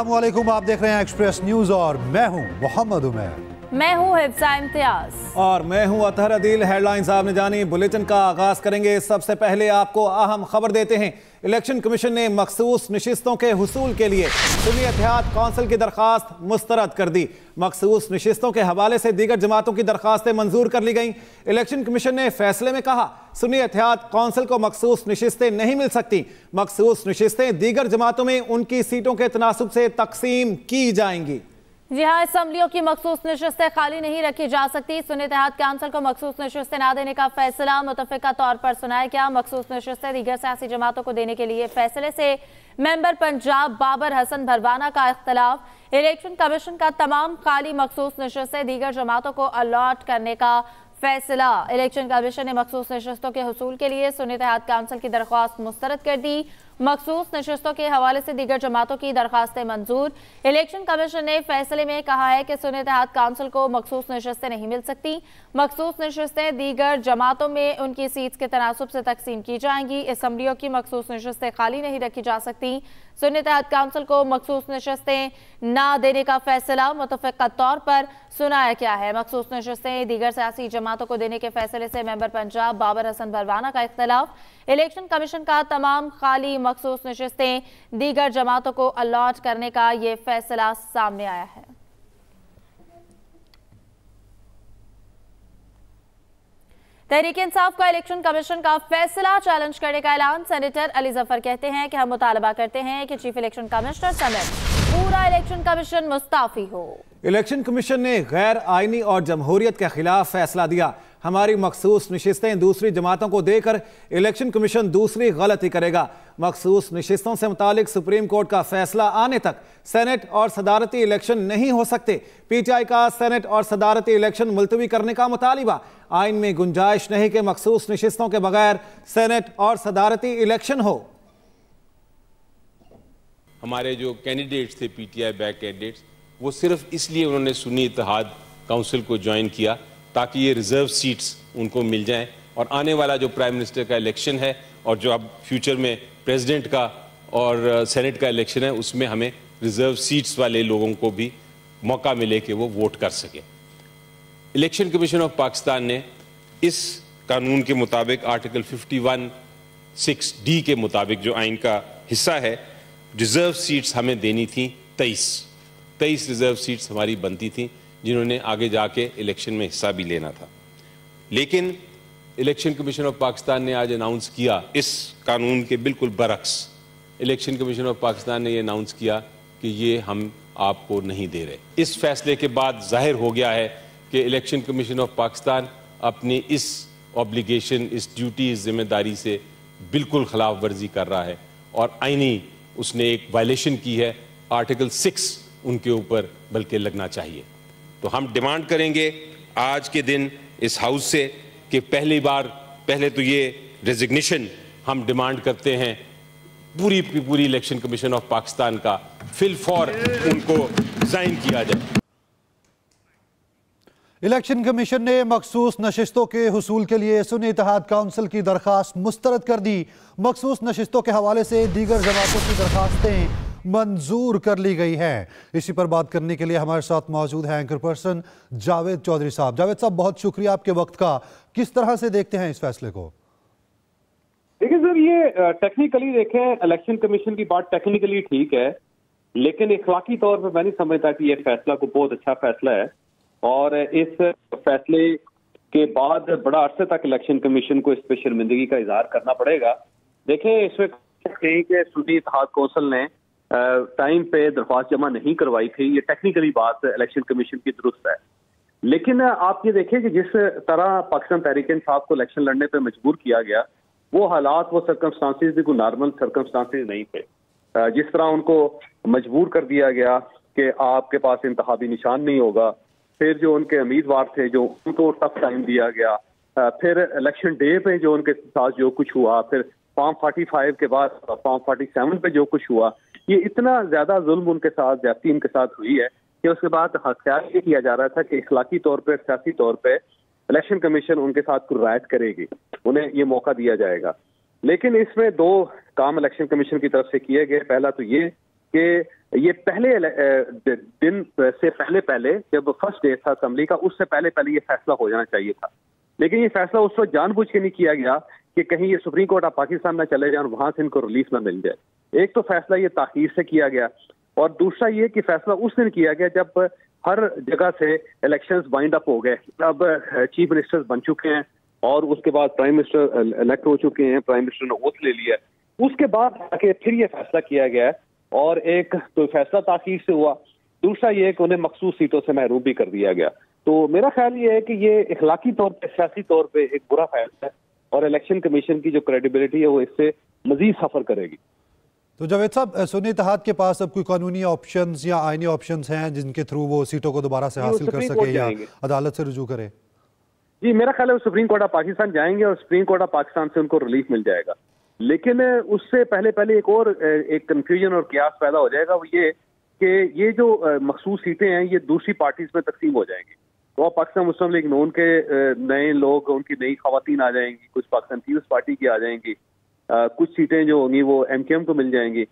वालेकुम आप देख रहे हैं एक्सप्रेस न्यूज़ और मैं हूँ मोहम्मद उमेर। मैं हूँ हिफ्सा इम्तियाज़। और मैं हूँ अतहर अदील हेडलाइंस आपने जानी बुलेटिन का आगाज़ करेंगे। सबसे पहले आपको अहम खबर देते हैं। इलेक्शन कमीशन ने मखसूस नशस्तों के हसूल के लिए सुनी एहतियात कौंसिल की दरख्वास्त मुस्तरद कर दी। मखसूस नशस्तों के हवाले से दीगर जमातों की दरखास्तें मंजूर कर ली गई। इलेक्शन कमीशन ने फैसले में कहा सुनी एहतियात कौंसिल को मखसूस नशस्तें नहीं मिल सकती। मखसूस नशस्तें दीगर जमातों में उनकी सीटों के तनासब से तकसीम की जाएँगी। जी हाँ असम्बलियों की मखसूस नशस्तें खाली नहीं रखी जा सकती। सुने तहत काउंसिल को मखसूस नशस्तें ना देने का फैसला मुतफ़ा तौर पर सुनाया गया। मखसूस नशस्तें दीगर सियासी जमातों को देने के लिए फैसले से मेंबर पंजाब बाबर हसन भरवाना का इख्तलाफ। इलेक्शन कमीशन का तमाम खाली मखसूस नशस्तें दीगर जमातों को अलॉट करने का फैसला। इलेक्शन कमीशन ने मखसूस नशस्तों के हसूल के लिए सुनी तहत काउंसिल की दरख्वास्त मुस्तरद कर दी। मखसूस नशस्तों के हवाले से दीगर जमातों की दरखास्तें मंजूर। इलेक्शन कमीशन ने फैसले में कहा है कि सुन तहत काउंसिल को मखसूस नशस्तें नहीं मिल सकती। मखसूस नशस्तें दीगर जमातों में उनकी सीट्स के तनासब से तकसीम की जाएँगी। असम्बलियों की मखसूस नशस्तें खाली नहीं रखी जा सकती। सुन तहत काउंसिल को मखसूस नशस्तें ना देने का फैसला मुतफ़ा तौर पर सुनाया गया है। मखसूस नशस्तें दीगर सियासी जमातों को देने के फैसले से मेंबर पंजाब बाबर हसन भरवाना का इख्तलाफ। इलेक्शन कमीशन का तमाम खाली मखसूस नशस्तें दीगर जमातों को अलॉट करने का ये फैसला सामने आया है। तहरीक इंसाफ का इलेक्शन कमीशन का फैसला चैलेंज करने का ऐलान। सेनेटर अली ज़फ़र कहते हैं कि हम मुतालबा करते हैं कि चीफ इलेक्शन कमिश्नर समेत पूरा इलेक्शन कमीशन मुस्ताफी हो। इलेक्शन कमीशन ने गैर आइनी और जमहूरियत के खिलाफ फैसला दिया। हमारी मखसूस नशस्तें दूसरी जमातों को देकर इलेक्शन कमीशन दूसरी गलती करेगा। मखसूस नशस्तों से मुतालिक सुप्रीम कोर्ट का फैसला आने तक सेनेट और सदारती इलेक्शन नहीं हो सकते। पीटीआई का सेनेट और सदारती इलेक्शन मुलतवी करने का मुतालबा। आइन में गुंजाइश नहीं कि मखसूस नशस्तों के बगैर सेनेट और सदारती इलेक्शन हो। हमारे जो कैंडिडेट्स थे, पीटीआई बैक कैंडिडेट्स, वो सिर्फ़ इसलिए उन्होंने सुन्नी इतिहाद काउंसिल को ज्वाइन किया ताकि ये रिज़र्व सीट्स उनको मिल जाएँ। और आने वाला जो प्राइम मिनिस्टर का इलेक्शन है और जो अब फ्यूचर में प्रेसिडेंट का और सेनेट का इलेक्शन है, उसमें हमें रिज़र्व सीट्स वाले लोगों को भी मौका मिले कि वो वोट कर सके। इलेक्शन कमीशन ऑफ़ पाकिस्तान ने इस कानून के मुताबिक आर्टिकल 51 सिक्स डी के मुताबिक जो आइन का हिस्सा है रिज़र्व सीट्स हमें देनी थी तेईस। तेईस रिज़र्व सीट्स हमारी बनती थी। जिन्होंने आगे जाके इलेक्शन में हिस्सा भी लेना था। लेकिन इलेक्शन कमीशन ऑफ़ पाकिस्तान ने आज अनाउंस किया इस कानून के बिल्कुल बरक्स। इलेक्शन कमीशन ऑफ़ पाकिस्तान ने ये अनाउंस किया कि ये हम आपको नहीं दे रहे। इस फैसले के बाद ज़ाहिर हो गया है कि इलेक्शन कमीशन ऑफ़ पाकिस्तान अपनी इस ऑब्लिगेशन इस ड्यूटी इस ज़िम्मेदारी से बिल्कुल खिलाफ वर्जी कर रहा है और आईनी उसने एक वायलेशन की है। आर्टिकल सिक्स उनके ऊपर बल्कि लगना चाहिए। तो हम डिमांड करेंगे आज के दिन इस हाउस से कि पहली बार, पहले तो ये रेजिग्नेशन हम डिमांड करते हैं पूरी पूरी इलेक्शन कमीशन ऑफ़ पाकिस्तान का, फिल फॉर उनको रिजाइन किया जाए। इलेक्शन कमीशन ने मखसूस नशस्तों के हसूल के लिए सुन इतिहाद काउंसिल की दरखास्त मुस्तरद कर दी। मखसूस नशस्तों के हवाले से दीगर जमातों की दरखास्तें मंजूर कर ली गई है। इसी पर बात करने के लिए हमारे साथ मौजूद है एंकर पर्सन जावेद चौधरी साहब। जावेद साहब, बहुत शुक्रिया आपके वक्त का। किस तरह से देखते हैं इस फैसले को? देखिए सर, ये टेक्निकली देखें इलेक्शन कमीशन की बात टेक्निकली ठीक है, लेकिन इखलाकी तौर पर मैं नहीं समझता कि ये फैसला को बहुत अच्छा फैसला है। और इस फैसले के बाद बड़ा अरसे तक इलेक्शन कमीशन को इस पर शर्मिंदगी का इजहार करना पड़ेगा। देखें, इसमें कहीं कि सुनी इतिहाद कौंसिल ने टाइम पे दरख्वास्त जमा नहीं करवाई थी। ये टेक्निकली बात इलेक्शन कमीशन की दुरुस्त है। लेकिन आप ये देखें कि जिस तरह पाकिस्तान तहरीक इंसाफ को इलेक्शन लड़ने पर मजबूर किया गया, वो हालात, वो सरकमस्टांसिस भी कोई नॉर्मल सरकमस्टांसिस नहीं थे। जिस तरह उनको मजबूर कर दिया गया कि आपके पास इंतहाबी निशान नहीं होगा, फिर जो उनके उम्मीदवार थे, जो उनको टफ टाइम दिया गया फिर इलेक्शन डे पे जो उनके साथ जो कुछ हुआ, फिर फॉर्म फोर्टी फाइव के बाद फॉर्म फोर्टी सेवन पे जो कुछ हुआ ये इतना ज़्यादा जुल्म उनके साथ ज़्यादा उनके साथ हुई है कि उसके बाद ख्याल ये किया जा रहा था कि इखलाकी तौर पर सियासी तौर पर इलेक्शन कमीशन उनके साथ कुछ रायत करेगी, उन्हें ये मौका दिया जाएगा। लेकिन इसमें दो काम इलेक्शन कमीशन की तरफ़ से किए गए। पहला तो ये कि ये पहले दिन से पहले पहले जब फ़र्स्ट डे था असम्बली का, उससे पहले पहले ये फैसला हो जाना चाहिए था। लेकिन ये फैसला उस वक्त जानबूझ के नहीं किया गया कि कहीं ये सुप्रीम कोर्ट ऑफ़ पाकिस्तान में चले जाए और वहाँ से इनको रिलीफ ना मिल जाए। एक तो फैसला ये ताखीर से किया गया और दूसरा ये कि फैसला उस दिन किया गया जब हर जगह से इलेक्शंस बाइंड अप हो गए। अब चीफ मिनिस्टर्स बन चुके हैं और उसके बाद प्राइम मिनिस्टर इलेक्ट हो चुके हैं प्राइम मिनिस्टर ने ओथ ले लिया उसके बाद आके फिर ये फैसला किया गया है और एक तो फैसला ताखीर से हुआ। दूसरा ये कि उन्हें मखसूस सीटों से महरूम भी कर दिया गया। तो मेरा ख्याल ये है कि ये इखलाकी तौर पर सियासी तौर पर एक बुरा फैसला है और इलेक्शन कमीशन की जो क्रेडिबिलिटी है वो इससे मजीद सफ़र करेगी। तो जावेद साहब सुन्नी इतिहाद के पास अब कोई कानूनी ऑप्शन या आईनी ऑप्शन हैं जिनके थ्रू वो सीटों को दोबारा से हासिल कर सके या अदालत से रुजू करे? जी मेरा ख्याल है वो सुप्रीम कोर्ट ऑफ़ पाकिस्तान जाएँगे और सुप्रीम कोर्ट ऑफ़ पाकिस्तान से उनको रिलीफ मिल जाएगा। लेकिन उससे पहले पहले एक और एक कंफ्यूजन और क्यास पैदा हो जाएगा वो ये कि ये जो मखसूस सीटें हैं ये दूसरी पार्टीज़ में तकसीम हो जाएँगी। तो पाकिस्तान मुस्लिम लीग नून के नए लोग उनकी नई खातन आ जाएँगी कुछ पाकिस्तान पीपल्स पार्टी की आ जाएँगी। कुछ सीटें जो होंगी वो एम के एम को मिल जाएँगी।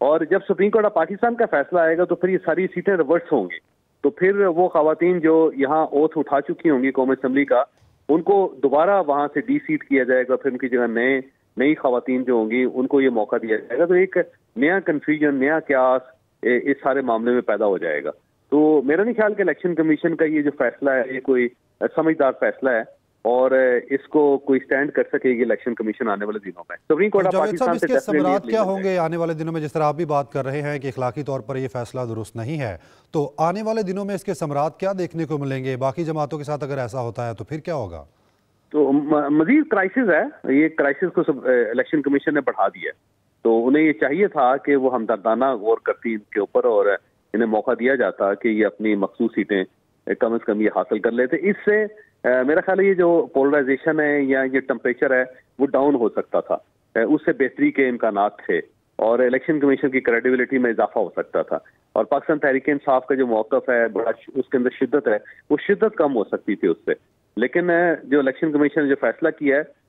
और जब सुप्रीम कोर्ट ऑफ़ पाकिस्तान का फैसला आएगा तो फिर ये सारी सीटें रिवर्स होंगी। तो फिर वो खातन जो यहाँ ओथ उठा चुकी होंगी कौम असम्बली का, उनको दोबारा वहाँ से डी सीट किया जाएगा, फिर उनकी जगह नए, नई खातन जो होंगी, उनको ये मौका दिया जाएगा। तो एक नया कन्फ्यूज़न नया क्यास इस सारे मामले में पैदा हो जाएगा। तो मेरा नहीं ख्याल कि इलेक्शन कमीशन का ये जो फैसला है, ये कोई समझदार फैसला है। और इसको कोई स्टैंड कर सकेगी इलेक्शन कमीशन आने वाले दिनों में। सुप्रीम कोर्ट ऑफ़ पाकिस्तान से समरात क्या होंगे आने वाले दिनों में जिस तरह आप भी बात कर रहे हैं कि इखलाकी तौर पर ये फैसला दुरुस्त नहीं है तो आने वाले दिनों में इसके समरात क्या देखने को मिलेंगे? बाकी जमातों के साथ अगर ऐसा होता है तो फिर क्या होगा? तो मजीद क्राइसिस है। ये क्राइसिस को इलेक्शन कमीशन ने बढ़ा दिया तो उन्हें ये चाहिए था कि वो हमदर्दाना गौर करती इनके ऊपर और इन्हें मौका दिया जाता कि ये अपनी मखसूस सीटें कम अज कम ये हासिल कर लेते इससे मेरा ख्याल है ये जो पोलराइजेशन है या ये टेम्परेचर है, वो डाउन हो सकता था। उससे बेहतरी के इम्कान थे और इलेक्शन कमीशन की क्रेडिबिलिटी में इजाफा हो सकता था। और पाकिस्तान तहरीक इंसाफ का जो मौकफ है, बड़ा उसके अंदर शिद्दत है, वो शिद्दत कम हो सकती थी उससे। लेकिन जो इलेक्शन कमीशन ने जो फैसला किया है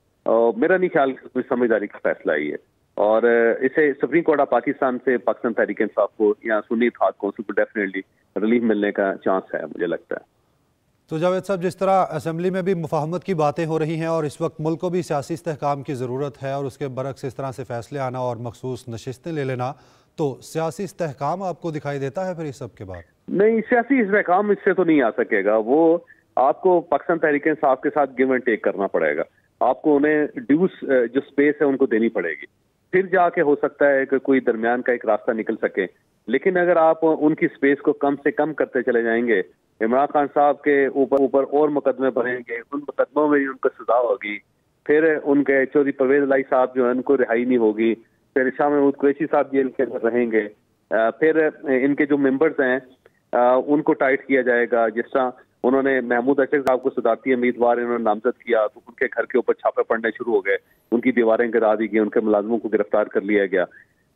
मेरा नहीं ख्याल कोई समझदारी का फैसला ही है। और इसे सुप्रीम कोर्ट ऑफ़ पाकिस्तान से पाकिस्तान तहरीक इंसाफ को या सुन्नी इतिहाद कौंसिल को डेफिनेटली रिलीफ मिलने का चांस है, मुझे लगता है। तो जावेद साहब, जिस तरह असम्बली में भी मुफाहमत की बातें हो रही हैं और इस वक्त मुल्क को भी सियासी इसकाम की ज़रूरत है और उसके बरक्स इस तरह से फैसले आना और मखसूस नशस्तें ले लेना तो सियासी इसकाम आपको दिखाई देता है फिर इस सब के बाद? नहीं, सियासी इसकाम इससे तो नहीं आ सकेगा। वो आपको पाकिस्तान तहरीक इंसाफ के साथ गिव एंड टेक करना पड़ेगा। आपको उन्हें ड्यूस जो स्पेस है उनको देनी पड़ेगी। फिर जाके हो सकता है कि कोई दरमियान का एक रास्ता निकल सके। लेकिन अगर आप उनकी स्पेस को कम से कम करते चले जाएँगे इमरान खान साहब के ऊपर ऊपर और मुकदमे बनेंगे उन मुकदमों में ही उनको सजा होगी। फिर उनके चौधरी परवेज लाई साहब जो है, उनको रिहाई नहीं होगी। फिर शाह महमूद कुरैशी साहब जेल के अंदर रहेंगे। फिर इनके जो मेंबर्स हैं उनको टाइट किया जाएगा, जिस तरह उन्होंने महमूद अशक साहब को सदाती उम्मीदवार इन्होंने नामजद किया तो उनके घर के ऊपर छापे पड़ने शुरू हो गए। उनकी दीवारें गिरा दी गई, उनके मुलाजमों को गिरफ़्तार कर लिया गया।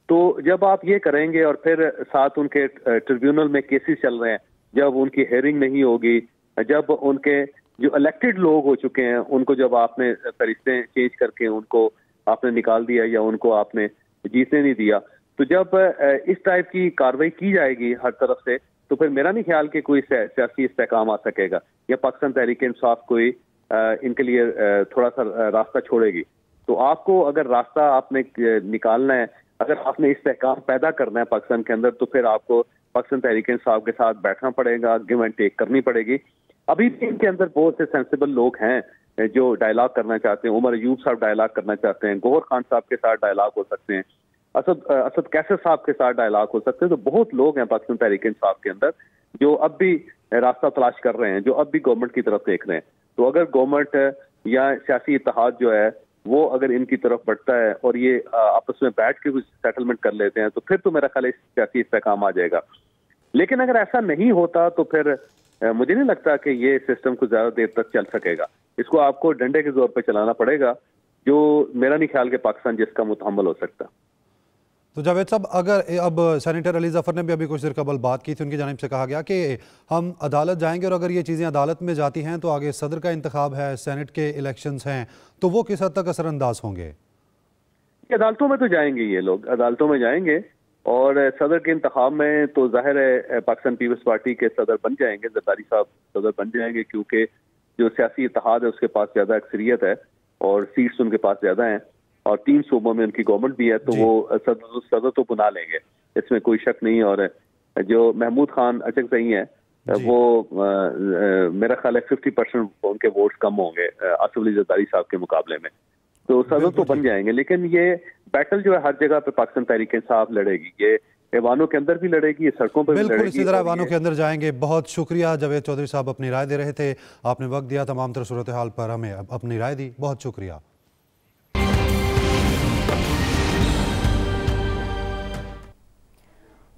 तो जब आप ये करेंगे और फिर साथ उनके ट्रिब्यूनल में केसेस चल रहे हैं जब उनकी हेयरिंग नहीं होगी, जब उनके जो इलेक्टेड लोग हो चुके हैं, उनको जब आपने फरिश्ते चेंज करके उनको आपने निकाल दिया या उनको आपने जीतने नहीं दिया तो जब इस टाइप की कार्रवाई की जाएगी हर तरफ़ से तो फिर मेरा नहीं ख्याल कि कोई सियासी इस्तेकाम आ सकेगा, या पाकिस्तान तहरीक इंसाफ कोई इनके लिए थोड़ा सा रास्ता छोड़ेगी। तो आपको अगर रास्ता आपने निकालना है, अगर आपने इस्तेकाम पैदा करना है पाकिस्तान के अंदर तो फिर आपको पाकिस्तान तहरीक इंसाफ के साथ बैठना पड़ेगा गिव एंड टेक करनी पड़ेगी। अभी भी इनके अंदर बहुत से सेंसिबल लोग हैं जो डायलॉग करना चाहते हैं। उमर अयूब साहब डायलॉग करना चाहते हैं, गोहर खान साहब के साथ डायलॉग हो सकते हैं, असद असद कैसर साहब के साथ डायलॉग हो सकते हैं। तो बहुत लोग हैं पाकिस्तान तहरीक इंसाफ के अंदर जो अब भी रास्ता तलाश कर रहे हैं, जो अब भी गवर्नमेंट की तरफ़ देख रहे हैं। तो अगर गवर्नमेंट या सियासी इतिहाद जो है वो अगर इनकी तरफ़ बढ़ता है और ये आपस में बैठ के कुछ सेटलमेंट कर लेते हैं तो फिर तो मेरा ख्याल इस सियासी इस्तेकाम आ जाएगा। लेकिन अगर ऐसा नहीं होता तो फिर मुझे नहीं लगता कि ये सिस्टम कुछ ज़्यादा देर तक चल सकेगा। इसको आपको डंडे के ज़ोर पर चलाना पड़ेगा, जो मेरा नहीं ख्याल कि पाकिस्तान जिसका मुतहमल हो सकता। तो जावेद साहब, अगर अब सैनिटर अली ज़फ़र ने भी अभी कुछ देर कबल बात की थी, उनकी जानब से कहा गया कि हम अदालत जाएँगे और अगर ये चीज़ें अदालत में जाती हैं तो आगे सदर का इंतखब है, सेनेट के इलेक्शन हैं तो वो किस हद तक असरअंदाज होंगे? अदालतों में तो जाएँगे ये लोग, अदालतों में जाएँगे और सदर के इंतखाब में तो ज़ाहिर है पाकिस्तान पीपल्स पार्टी के सदर बन जाएँगे, जरदारी साहब सदर बन जाएँगे, क्योंकि जो सियासी इतिहाद है, उसके पास ज़्यादा अक्सरियत है और सीट्स उनके पास ज़्यादा हैं। और तीन सूबों में उनकी गवर्नमेंट भी है तो वो सदर सदर तो बुला लेंगे। इसमें कोई शक नहीं और जो महमूद खान अचक सही है वो आ, मेरा ख्याल है फिफ्टी परसेंट उनके वोट्स कम होंगे आसफ अली जरदारी साहब के मुकाबले में। तो सदर तो बन जाएँगे लेकिन ये बैटल जो है हर जगह पे पाकिस्तान तहरीक इंसाफ लड़ेगी। ये ऐवानों के अंदर भी लड़ेगी ये सड़कों पर बिल्कुल इसी तरह ऐवानों के अंदर जाएँगे। बहुत शुक्रिया जावेद चौधरी साहब अपनी राय दे रहे थे। आपने वक्त दिया तमाम तरह सूरत हाल पर हमें अपनी राय दी। बहुत शुक्रिया।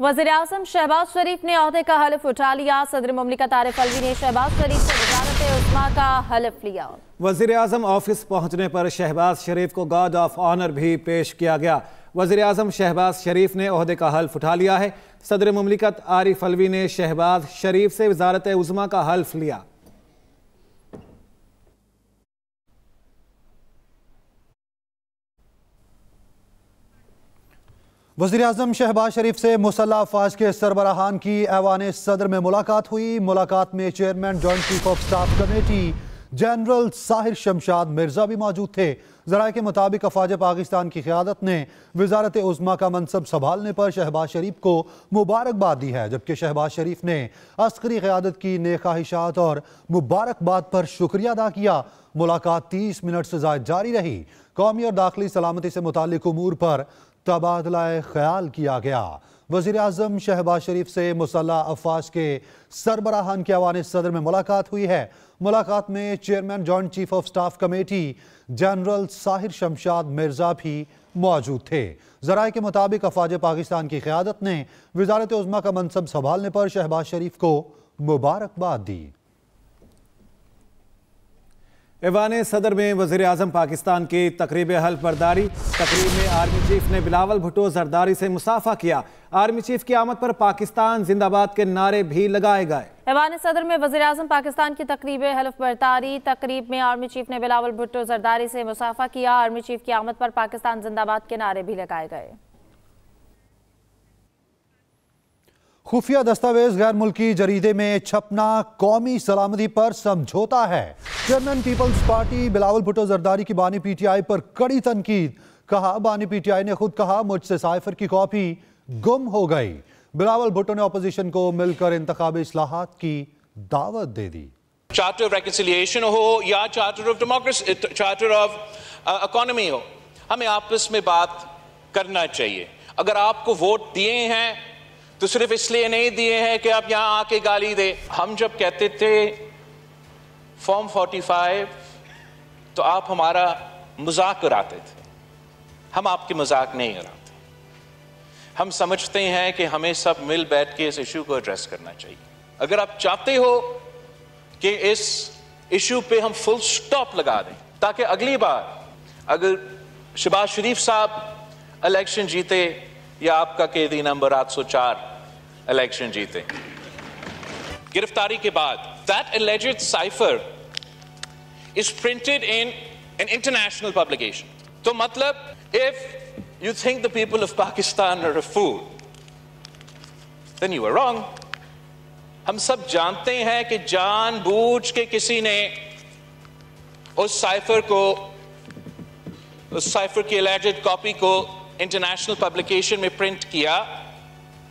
वज़ीर अजम शहबाज शरीफ ने अहदे का हलफ उठा लिया। सदर ममलिकत आरिफ अलवी ने शहबाज शरीफ से वजारत उस्मा का हलफ लिया। वज़ीर अजम ऑफ़िस पहुँचने पर शहबाज शरीफ को गार्ड ऑफ़ ऑनर भी पेश किया गया। वज़ीर अजम शहबाज शरीफ ने अहदे का हल्फ उठा लिया है। सदर ममलिकत आरिफ अलवी ने शहबाज शरीफ से वजारत उजमा का हल्फ लिया। वज़ीर अजम शहबाज शरीफ से मुसल्ह अफवाज के सरबराहान की ऐवान सदर में मुलाकात हुई। मुलाकात में chairman joint chief of staff committee general Sahir Shamshad Mirza भी मौजूद थे। जराये के मुताबिक अफवाज पाकिस्तान की क्यादत ने वजारत उजमा का मनसब संभालने पर शहबाज शरीफ को मुबारकबाद दी है, जबकि शहबाज शरीफ ने अस्करी क्यादत की नेख्वाहिशात और मुबारकबाद पर शुक्रिया अदा किया। मुलाकात तीस मिनट से ज़्यादा जारी रही। कौमी और दाखिली सलामती से मुतल उमूर पर तबादला ख्याल किया गया। वज़ीर अजम शहबाज शरीफ से मुसल्ह अफवाज के सरबराहान के अवान सदर में मुलाकात हुई है। मुलाकात में chairman, joint chief of staff committee, general Sahir Shamshad Mirza भी मौजूद थे। जराये के मुताबिक अफवाज पाकिस्तान की क्यादत ने वजारत उजमा का मनसब संभालने पर शहबाज शरीफ को मुबारकबाद दी। ऐवान सदर में वज़ीर अजम पाकिस्तान की तकरीब हल्फ बरदारी तकरीब में आर्मी चीफ ने बिलावल भुट्टो जरदारी से मुसाफा किया। आर्मी चीफ की आमद पर पाकिस्तान जिंदाबाद के नारे भी लगाए गए। ऐवान सदर में वज़ीर अजम पाकिस्तान की तकरीब हल्फ बरतारी तकरीब में आर्मी चीफ ने बिलावल भुट्टो जरदारी से मुसाफा किया। आर्मी चीफ की आमद पर पाकिस्तान जिंदाबाद के नारे भी लगाए गए। खुफिया दस्तावेज़ गैर मुल्की जरीदे में छपना कौमी सलामती पर समझौता है। Chairman Peoples Party Bilawal Bhutto Zardari की बानी पीटीआई पर कड़ी तनकीद, कहा। बानी पीटीआई ने खुद कहा, मुझसे साइफर की कॉपी गुम हो गई। बिलावल भुट्टो ने अपोजिशन को मिलकर इंतखाबी इस्लाहात की दावत दे दी। चार्टर ऑफ़ रेकन्सिलिएशन हो या charter of democracy charter of economy हो, हमें आपस में बात करना चाहिए। अगर आपको वोट दिए हैं तो सिर्फ़ इसलिए नहीं दिए हैं कि आप यहाँ आके गाली दे। हम जब कहते थे, फॉर्म 45 तो आप हमारा मज़ाक उड़ाते थे। हम आपके मज़ाक नहीं उड़ाते। हम समझते हैं कि हमें सब मिल बैठ के इस इशू को एड्रेस करना चाहिए। अगर आप चाहते हो कि इस इशू पे हम फुल स्टॉप लगा दें, ताकि अगली बार अगर शबाज शरीफ साहब इलेक्शन जीते या आपका कैदी नंबर 804 इलेक्शन जीते। गिरफ्तारी के बाद that alleged cipher is printed in an international publication तो मतलब if you think the people of Pakistan are fooled then you are wrong हम सब जानते हैं कि जान बूझ के किसी ने उस साइफर को, उस साइफर की एलेजेड कॉपी को इंटरनेशनल पब्लिकेशन में प्रिंट किया।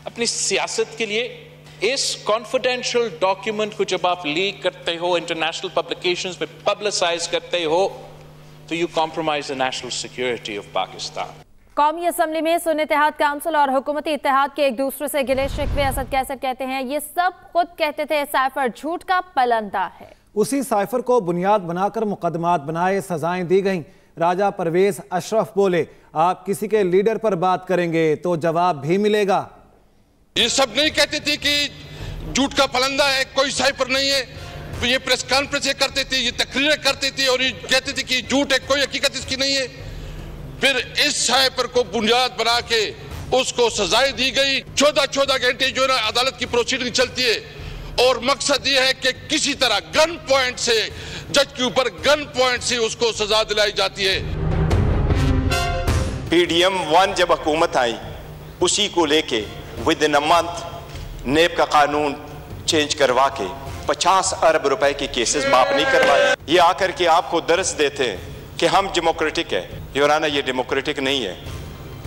अपनी सियासत के लिए इस कॉन्फिडेंशियल डॉक्यूमेंट को जब आप लीक करते हो इंटरनेशनल पब्लिकेशंस में पब्लिसाइज करते हो तो you compromise the national security of Pakistan कौमी असम्बली में सुन इतिहाद काउंसिल और हुकूमती इतिहाद के एक दूसरे से गिले शिकवे असद कैसर कहते हैं ये सब खुद कहते थे साइफर झूठ का पलंदा है। उसी साइफर को बुनियाद बनाकर मुकदमात बनाए सजाएँ दी गईं। राजा परवेज अशरफ बोले आप किसी के लीडर पर बात करेंगे तो जवाब भी मिलेगा। ये सब नहीं कहते थे कि झूठ का फलंदा है, कोई साइफर नहीं है। तो ये प्रेस कॉन्फ्रेंस करते थे, ये तकरीरें करते थे और ये कहते थे कि झूठ है, कोई हकीकत इसकी नहीं है। फिर इस साइफर को बुनियाद बना के उसको सजाएँ दी गई। चौदह चौदह घंटे जो है अदालत की प्रोसीडिंग चलती है। और मकसद ये है कि किसी तरह गन पॉइंट से, जज के ऊपर गन पॉइंट से उसको सजा दिलाई जाती है। पीडीएम वन जब हुकूमत आई, उसी को लेके विद इन अ मंथ नेब का कानून चेंज करवा के 50 अरब रुपए के केसेस माफ़ नहीं करवाए। ये आकर के आपको दर्ज देते हैं कि हम डेमोक्रेटिक है। योराना ये डेमोक्रेटिक नहीं है।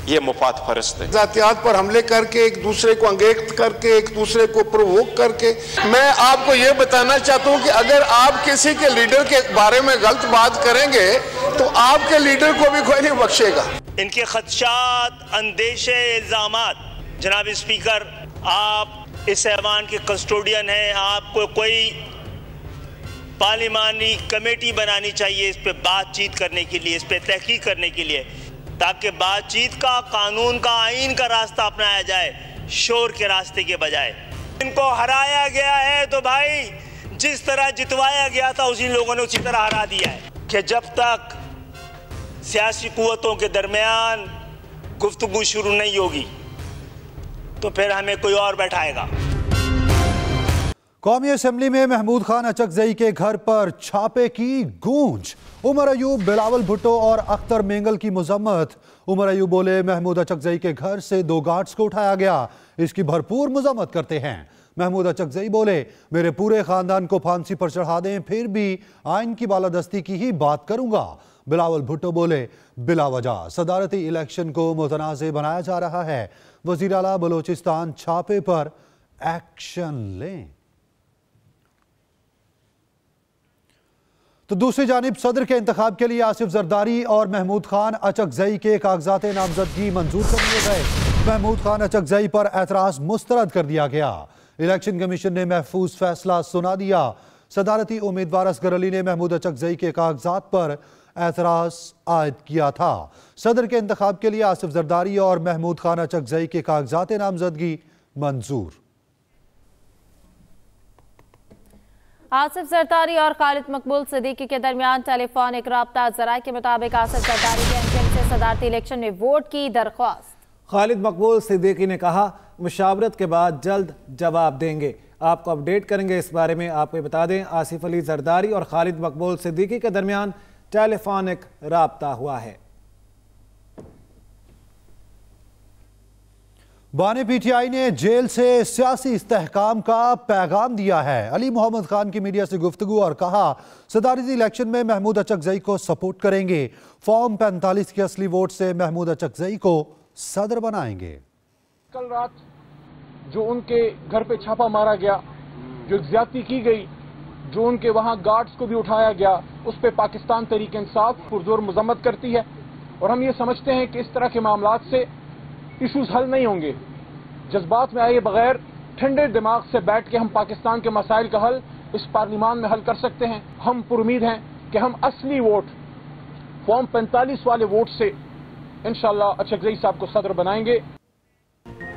ये मुफाद फरस्त है। जातियात पर हमले करके एक दूसरे को अंगेक्त करके एक दूसरे को प्रोवोक करके मैं आपको ये बताना चाहता हूँ कि अगर आप किसी के लीडर के बारे में गलत बात करेंगे तो आपके लीडर को भी कोई नहीं बख्शेगा। इनके खदशात अंदेशे इल्ज़ाम जनाब स्पीकर, आप इस ऐवान के कस्टोडियन हैं, आपको कोई पार्लिमानी कमेटी बनानी चाहिए इस पर बातचीत करने के लिए, इस पर तहकीक करने के लिए, ताकि बातचीत का, कानून का आइन का रास्ता अपनाया जाए, शोर के रास्ते के बजाय। इनको हराया गया है तो भाई, जिस तरह जितवाया गया था, उसी लोगों ने उसी तरह हरा दिया है। कि जब तक सियासी कुतों के दरमियान गुफ्तगु शुरू नहीं होगी तो फिर हमें कोई और बैठाएगा। कौमी असम्बली में महमूद खान अचकजई के घर पर छापे की गूंज। उमर अयूब, बिलावल भुट्टो और अख्तर मेंगल की मजम्मत। उमर अयूब बोले, महमूद अचकजई के घर से दो गार्ड्स को उठाया गया। इसकी भरपूर मजम्मत करते हैं। महमूद अचकजई बोले, मेरे पूरे खानदान को फांसी पर चढ़ा दें, फिर भी आइन की बालादस्ती की ही बात करूँगा। बिलावल भुट्टो बोले, बिलावजा, सदारती इलेक्शन को मुतनाज़ बनाया जा रहा है। वज़ीर अला बलोचिस्तान छापे पर एक्शन लें। तो दूसरी जानब सदर के इंतखाब के लिए आसिफ जरदारी और महमूद खान अचकजई के कागजात नामजदगी मंजूर कर लिए गए। महमूद खान अचकजई पर एतराज़ मुस्तरद कर दिया गया। इलेक्शन कमीशन ने महफूज फैसला सुना दिया। सदारती उम्मीदवार असगर अली ने महमूद अचकजई के कागजात पर एतराज़ आयद किया था। सदर के इंतखाब के लिए आसिफ जरदारी और महमूद खान अचकजई के कागजात नामजदगी मंजूर। आसिफ जरदारी और खालिद मकबूल सिद्दीकी के दरमियान टेलीफोनिक रबता जराये के मुताबिक आसिफ जरदारी के एमकेएम से सदारती इलेक्शन में वोट की दरख्वास्त। खालिद मकबूल सिद्दीकी ने कहा मुशावरत के बाद जल्द जवाब देंगे। आपको अपडेट करेंगे इस बारे में। आपको बता दें आसिफ अली जरदारी और खालिद मकबूल सिद्दीकी के दरमियान टेलीफोनिक रबता हुआ है। बानी पीटीआई ने जेल से सियासी इस्तेहकाम का पैगाम दिया है। अली मोहम्मद खान की मीडिया से गुफ्तगु और कहा सदारती इलेक्शन में महमूद अचकजई को सपोर्ट करेंगे। फॉर्म 45 के असली वोट से महमूद अचकजई को सदर बनाएँगे। कल रात जो उनके घर पे छापा मारा गया जो ज़्यादा की गई जो उनके वहाँ गार्ड्स को भी उठाया गया। उस पर पाकिस्तान तरीके इंसाफ, पुरजोर मजम्मत करती है। और हम ये समझते हैं कि इस तरह के मामला से इशूज हल नहीं होंगे। जज्बात में आए बगैर ठंडे दिमाग से बैठ के हम पाकिस्तान के मसाइल का हल इस पार्लिमान में हल कर सकते हैं। हम पुरुद हैं कि हम असली वोट, फॉर्म 45 वाले वोट से इनशाला अचकजई साहब को सदर बनाएँगे।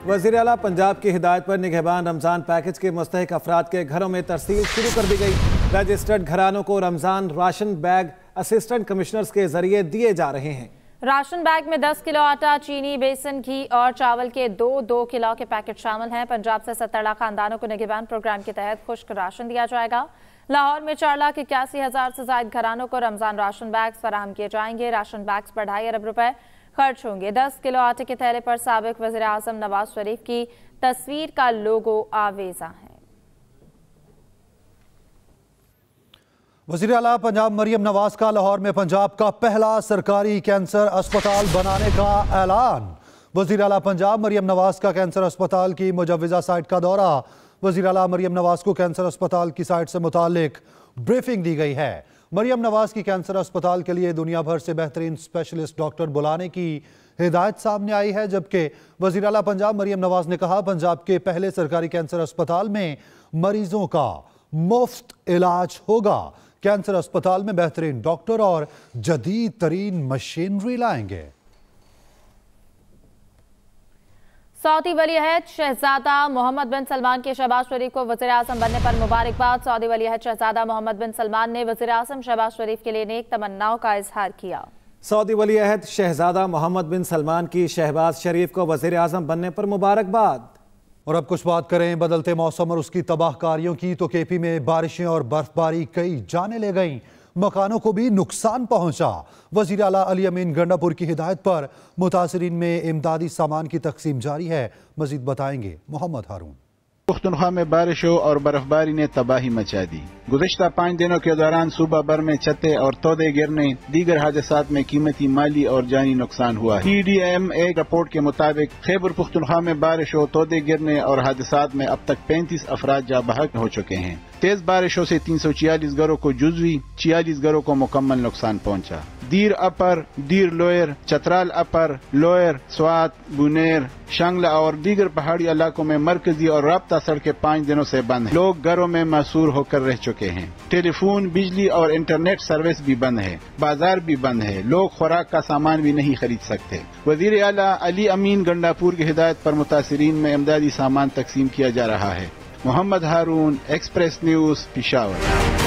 वज़ीर अला पंजाब की हिदायत पर निगहबान रमज़ान पैकेज के मुस्तक अफराद के घरों में तरसील शुरू कर दी गई। रजिस्टर्ड घरानों को Ramzan ration bag assistant commissioners के ज़रिए दिए जा रहे हैं। राशन बैग में 10 किलो आटा, चीनी, बेसन, घी और चावल के दो दो किलो के पैकेट शामिल हैं। पंजाब से सत्तर लाख खानदानों को निगहबान प्रोग्राम के तहत खुश्क राशन दिया जाएगा। लाहौर में चार लाख इक्यासी हज़ार से ज़्यादा घरानों को रमज़ान राशन बैग्स फराहम किए जाएँगे। राशन बैग्स पर ढाई अरब रुपए खर्च होंगे। दस किलो आटे के थैले पर सबक वजी अजम नवाज़ शरीफ की तस्वीर का लोगो आवेजा है। वज़ीर अला पंजाब मरियम नवाज़ का लाहौर में पंजाब का पहला सरकारी कैंसर अस्पताल बनाने का ऐलान। वज़ीर अला पंजाब मरियम नवाज़ का कैंसर अस्पताल की मुजवजा साइट का दौरा। वज़ीर अला मरियम नवाज़ को कैंसर अस्पताल की साइट से मुतालिक ब्रीफिंग दी गई है। मरियम नवाज़ की कैंसर अस्पताल के लिए दुनिया भर से बेहतरीन स्पेशलिस्ट डॉक्टर बुलाने की हिदायत सामने आई है, जबकि वज़ीर अला पंजाब मरियम नवाज़ ने कहा, पंजाब के पहले सरकारी कैंसर अस्पताल में मरीजों का मुफ़्त इलाज होगा। कैंसर अस्पताल में बेहतरीन डॉक्टर और जदीद तरीन मशीनरी लाएँगे। सऊदी वली अहद शहजादा मोहम्मद बिन सलमान के शहबाज शरीफ को वजी अजम बनने पर मुबारकबाद। सऊदी वली अहद शहजादा मोहम्मद बिन सलमान ने वजी अजम शहबाज शरीफ के लिए नेक तमन्नाओं का इजहार किया। सऊदी वली अहद शहजादा मोहम्मद बिन सलमान की शहबाज शरीफ को वज़ीर अजम बनने पर मुबारकबाद। और अब कुछ बात करें बदलते मौसम और उसकी तबाहकारियों की तो केपी में बारिशें और बर्फबारी कई जाने ले गईं। मकानों को भी नुकसान पहुँचा। वज़ीर अला अली अमीन गंडापुर की हिदायत पर मुतासरीन में इमदादी सामान की तकसीम जारी है। मजीद बताएँगे मोहम्मद हारून। पुख्तनख्वा में बारिशों और बर्फबारी ने तबाही मचा दी। गुजशत पाँच दिनों के दौरान सूबा भर में छतें और तोदे गिरने, दीगर हादसा में कीमती माली और जानी नुकसान हुआ T D M A report के मुताबिक, खैबर पुख्तनख्वा में बारिशों, तोदे गिरने और हादसा में अब तक पैंतीस अफराद जा बहक हो चुके हैं। तेज बारिशों से तीन सौ छियालीस घरों को जुजवी छियालीस घरों को मुकम्मल नुकसान पहुँचा Dir upper Dir lower Chitral upper lower Swat Buner Shangla और दीगर पहाड़ी इलाकों में मरकजी और रबता सड़कें पाँच दिनों से बंद हैं लोग घरों में मसूर होकर रह चुके हैं टेलीफोन बिजली और इंटरनेट सर्विस भी बंद है बाज़ार भी बंद है लोग खुराक का सामान भी नहीं खरीद सकते वज़ीर अली अमीन गंडापुर की हिदायत पर मुतासरीन में इमदादी सामान तकसीम किया जा रहा है मोहम्मद हारून एक्सप्रेस न्यूज़ पिशावर।